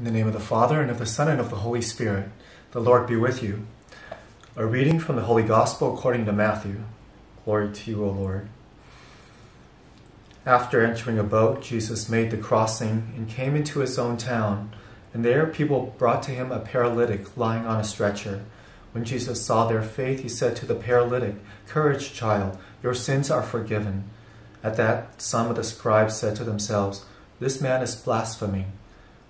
In the name of the Father, and of the Son, and of the Holy Spirit, the Lord be with you. A reading from the Holy Gospel according to Matthew. Glory to you, O Lord. After entering a boat, Jesus made the crossing and came into his own town, and there people brought to him a paralytic lying on a stretcher. When Jesus saw their faith, he said to the paralytic, Courage, child, your sins are forgiven. At that, some of the scribes said to themselves, This man is blaspheming.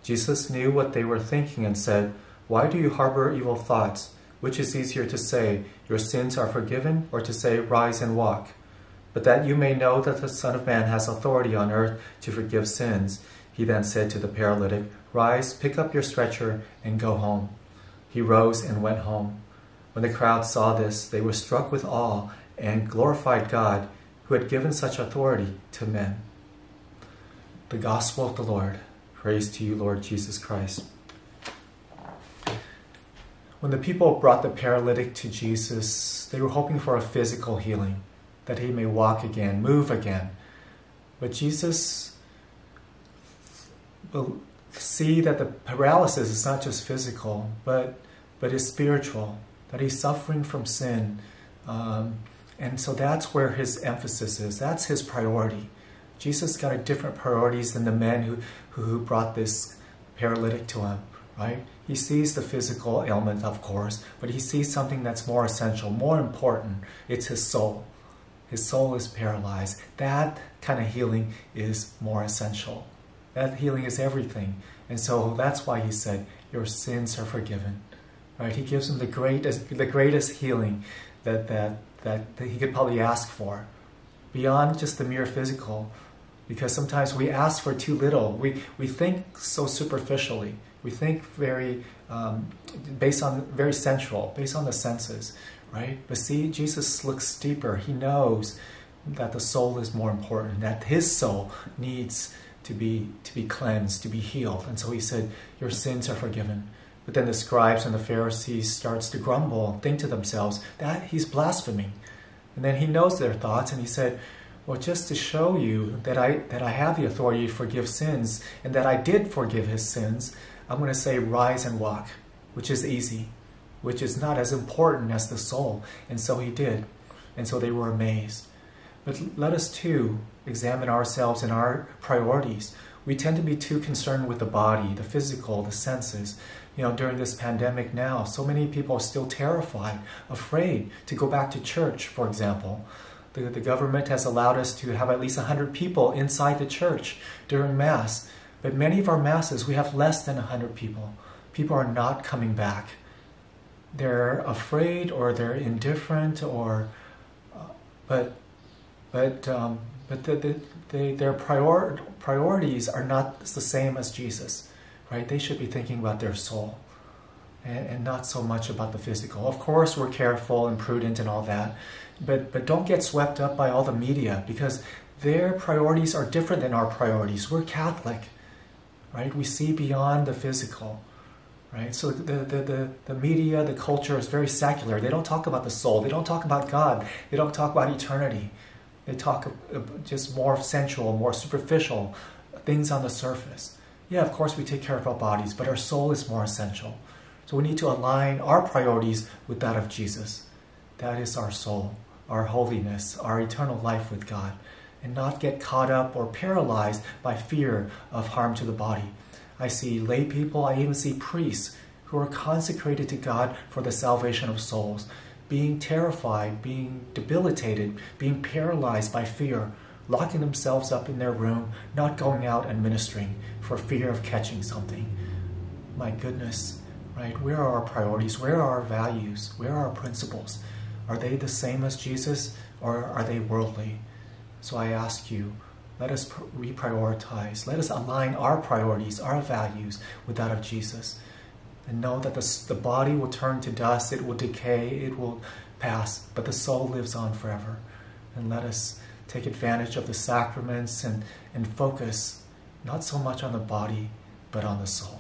Jesus knew what they were thinking and said, Why do you harbor evil thoughts? Which is easier to say, Your sins are forgiven, or to say, Rise and walk? But that you may know that the Son of Man has authority on earth to forgive sins, he then said to the paralytic, Rise, pick up your stretcher, and go home. He rose and went home. When the crowd saw this, they were struck with awe and glorified God, who had given such authority to men. The Gospel of the Lord. Praise to you, Lord Jesus Christ. When the people brought the paralytic to Jesus, they were hoping for a physical healing, that he may walk again, move again. But Jesus will see that the paralysis is not just physical, but, but is spiritual, that he's suffering from sin. Um, and so that's where his emphasis is. That's his priority. Jesus got a different priorities than the men who, who brought this paralytic to him, right? He sees the physical ailment, of course, but he sees something that's more essential, more important. It's his soul. His soul is paralyzed. That kind of healing is more essential. That healing is everything. And so that's why he said, Your sins are forgiven. Right? He gives him the greatest the greatest healing that that that, that he could probably ask for. Beyond just the mere physical, because sometimes we ask for too little. We, we think so superficially. We think very, um, based on, very central, based on the senses, right? But see, Jesus looks deeper. He knows that the soul is more important, that his soul needs to be, to be cleansed, to be healed. And so he said, your sins are forgiven. But then the scribes and the Pharisees starts to grumble and think to themselves that he's blaspheming. And then he knows their thoughts and he said, well, just to show you that I, that I have the authority to forgive sins and that I did forgive his sins, I'm going to say rise and walk, which is easy, which is not as important as the soul. And so he did. And so they were amazed. But let us too examine ourselves and our priorities. We tend to be too concerned with the body, the physical, the senses. You know, during this pandemic now, so many people are still terrified, afraid to go back to church, for example. The, the government has allowed us to have at least 100 people inside the church during Mass. But many of our Masses, we have less than 100 people. People are not coming back. They're afraid or they're indifferent or, uh, but, but, um, but the, the, they, their prior, priorities are not the same as Jesus, right? They should be thinking about their soul and, and not so much about the physical. Of course, we're careful and prudent and all that, but but don't get swept up by all the media because their priorities are different than our priorities. We're Catholic, right? We see beyond the physical, right? So the, the, the, the media, the culture is very secular. They don't talk about the soul. They don't talk about God. They don't talk about eternity. They talk just more sensual, more superficial things on the surface. Yeah, of course we take care of our bodies, but our soul is more essential. So we need to align our priorities with that of Jesus. That is our soul, our holiness, our eternal life with God, and not get caught up or paralyzed by fear of harm to the body. I see lay people, I even see priests who are consecrated to God for the salvation of souls, being terrified, being debilitated, being paralyzed by fear, locking themselves up in their room, not going out and ministering for fear of catching something. My goodness right? Where are our priorities? Where are our values? Where are our principles? Are they the same as Jesus or are they worldly? So I ask you, let us reprioritize. Let us align our priorities, our values with that of Jesus. And know that the, the body will turn to dust, it will decay, it will pass, but the soul lives on forever. And let us take advantage of the sacraments and, and focus not so much on the body, but on the soul.